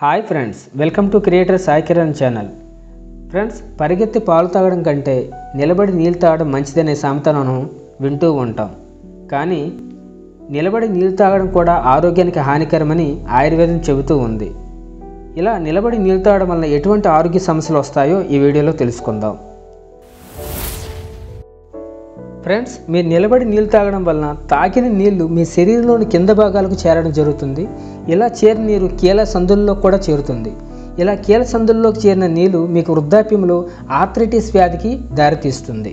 Hi friends welcome to creator Sai Kiran channel. Friends పరిగెత్తి పాలు తాగడం కంటే నిలబడి నీళ్ళు తాగడం మంచిదనే సామెతను వింటూ ఉంటాం. కానీ నిలబడి నీళ్ళు తాగడం కూడా ఆరోగ్యానికి హానికరమని ఆయుర్వేదం చెబుతూ ఉంది. ఇలా నిలబడి నీళ్ళు తాగడం వల్ల ఎటువంటి ఆరోగ్య సమస్యలు వస్తాయో ఈ వీడియోలో తెలుసుకుందాం. ఫ్రెండ్స్ మీరు నిలబడి నీళ్ళు తాగడం వలన తాకిన నీళ్ళు మీ శరీరంలోని కింద భాగాలకు చేరడం జరుగుతుంది. ఇలా చేరిన నీరు కీల సందుల్లో కూడా చేరుతుంది. ఇలా కీల సందుల్లోకి చేరిన నీళ్ళు మీకు వృద్ధాప్యంలో ఆర్థరైటిస్ వ్యాధికి దారితీస్తుంది.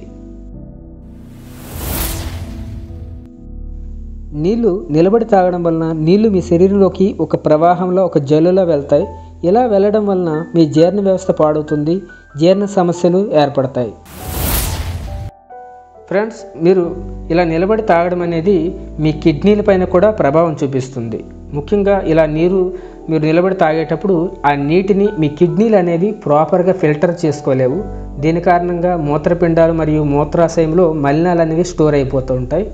నీళ్ళు నిలబడి తాగడం వలన నీళ్ళు మీ శరీరంలోకి ఒక ప్రవాహంలో ఒక జల్లులా వెళ్తాయి. ఇలా వెళ్ళడం వలన మీ జీర్ణ వ్యవస్థ పాడవుతుంది. జీర్ణ సమస్యలు ఏర్పడతాయి. ఫ్రెండ్స్ మీరు ఇలా నిలబడి తాగడం అనేది మీ కిడ్నీల పైన కూడా ప్రభావం చూపిస్తుంది. ముఖ్యంగా ఇలా నీరు మీరు నిలబడి తాగేటప్పుడు ఆ నీటిని మీ కిడ్నీలు అనేది ప్రాపర్గా ఫిల్టర్ చేసుకోలేవు. దీని కారణంగా మూత్రపిండాలు మరియు మూత్రాశయంలో మలినాలు అనేవి స్టోర్ అయిపోతూ ఉంటాయి.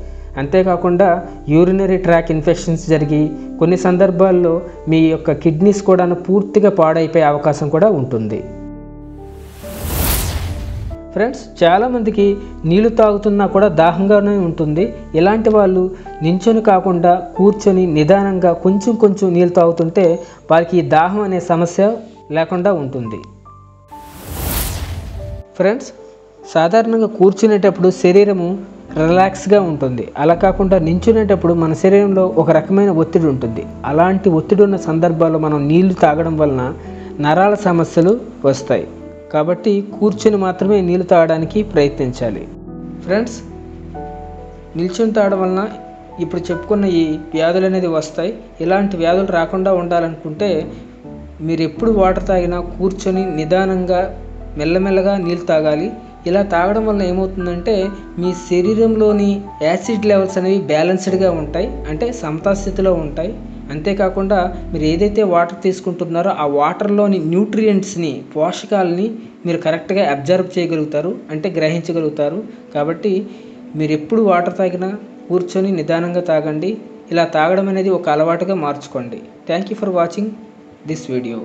అంతేకాకుండా యూరినరీ ట్రాక్ ఇన్ఫెక్షన్స్ జరిగి కొన్ని సందర్భాల్లో మీ యొక్క కిడ్నీస్ కూడా పూర్తిగా పాడైపోయే అవకాశం కూడా ఉంటుంది. ఫ్రెండ్స్ చాలామందికి నీళ్ళు తాగుతున్నా కూడా దాహంగానే ఉంటుంది. ఇలాంటి వాళ్ళు నించొని కాకుండా కూర్చొని నిదానంగా కొంచెం కొంచెం నీళ్ళు తాగుతుంటే వారికి ఈ దాహం అనే సమస్య లేకుండా ఉంటుంది. ఫ్రెండ్స్ సాధారణంగా కూర్చునేటప్పుడు శరీరము రిలాక్స్గా ఉంటుంది. అలా కాకుండా నించునేటప్పుడు మన శరీరంలో ఒక రకమైన ఒత్తిడి ఉంటుంది. అలాంటి ఒత్తిడి ఉన్న సందర్భాల్లో మనం నీళ్ళు తాగడం వలన నరాల సమస్యలు వస్తాయి. కాబట్టి కూర్చొని మాత్రమే నీళ్ళు తాగడానికి ప్రయత్నించాలి. ఫ్రెండ్స్ నిల్చొని తాగడం వలన ఇప్పుడు చెప్పుకున్న ఈ వ్యాధులు అనేది వస్తాయి. ఇలాంటి వ్యాధులు రాకుండా ఉండాలనుకుంటే మీరు ఎప్పుడు వాటర్ తాగినా కూర్చొని నిదానంగా మెల్లమెల్లగా నీళ్ళు తాగాలి. ఇలా తాగడం వల్ల ఏమవుతుందంటే మీ శరీరంలోని యాసిడ్ లెవెల్స్ అనేవి బ్యాలెన్స్డ్గా ఉంటాయి. అంటే సమతాస్థితిలో ఉంటాయి. అంతేకాకుండా మీరు ఏదైతే వాటర్ తీసుకుంటున్నారో ఆ వాటర్లోని న్యూట్రియంట్స్ని పోషకాలని మీరు కరెక్ట్గా అబ్జర్వ్ చేయగలుగుతారు అంటే గ్రహించగలుగుతారు. కాబట్టి మీరు ఎప్పుడు వాటర్ తాగినా కూర్చొని నిదానంగా తాగండి. ఇలా తాగడం అనేది ఒక అలవాటుగా మార్చుకోండి. Thank you for watching this video